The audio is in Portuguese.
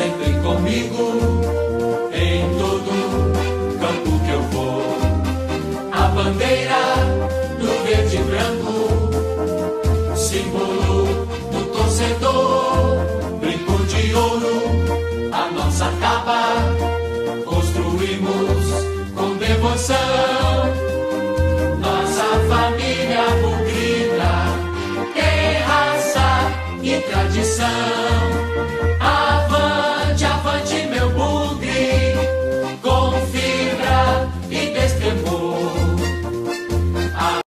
sempre comigo em todo campo que eu vou. A bandeira do verde e branco, símbolo do torcedor, brinco de ouro, a nossa capa construímos com devoção.